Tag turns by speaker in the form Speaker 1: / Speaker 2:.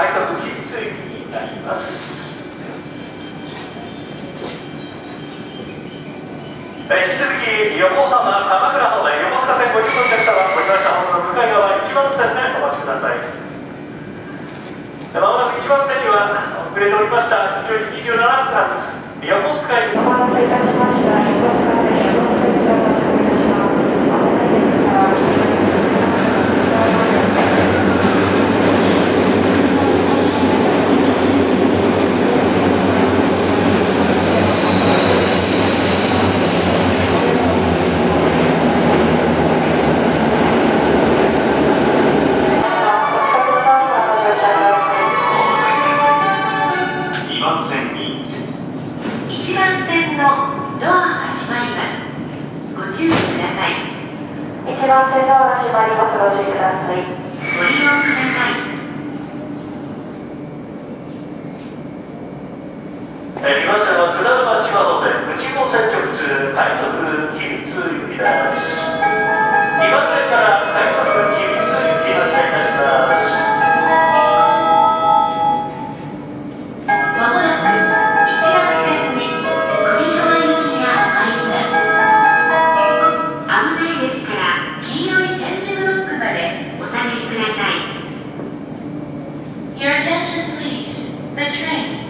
Speaker 1: 快速起立駅になります引き続き横浜鎌倉方面横須賀線ご利用のお客様降りましたホームの向かい側1番線でお待ちください。まもなく1番線には遅れておりました10時27分発横須賀駅
Speaker 2: お待たせいたしました。横須賀線横須賀駅を到着いたします。お待たせですから。お近くのドアからご乗車ください。
Speaker 3: 2番線に
Speaker 4: 1番線のドアが閉まります。ご注意ください。
Speaker 2: 一番線ドアが閉まります。ご注意ください。
Speaker 4: ご利用ください。
Speaker 1: えー、2番線は津田沼千葉方面内房線直通快速起立
Speaker 4: The train